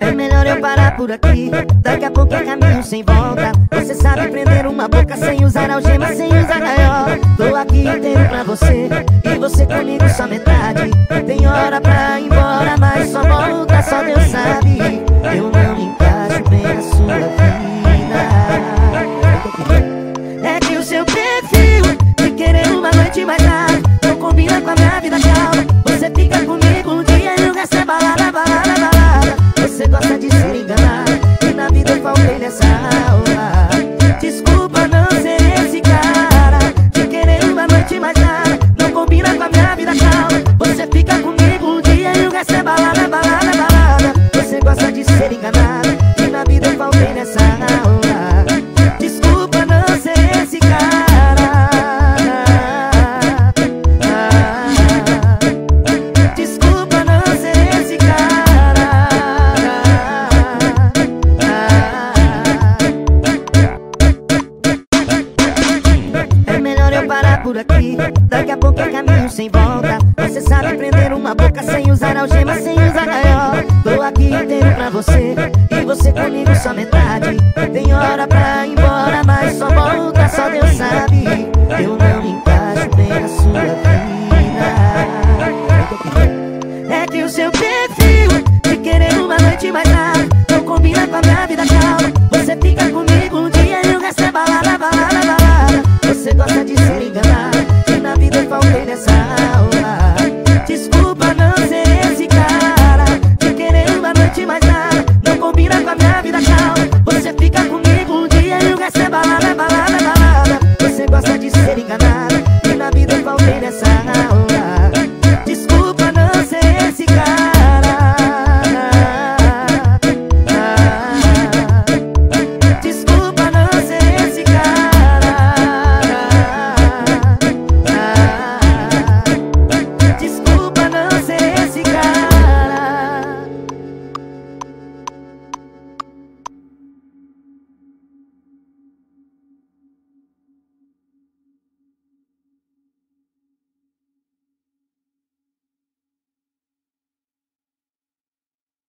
É melhor eu parar por aqui. Daqui a pouco é caminho sem volta. Você sabe prender uma boca sem usar algema, sem usar gaiola. Tô aqui inteiro pra você. E você comigo só metade. Tem hora pra ir embora Mas só volta, só Deus sabe por aqui. Daqui a pouco é caminho sem volta. Você sabe prender uma boca sem usar algema, sem usar gaiola. Tô aqui inteiro pra você E você comigo só metade. Tem hora pra ir embora, mas só volta, só Deus sabe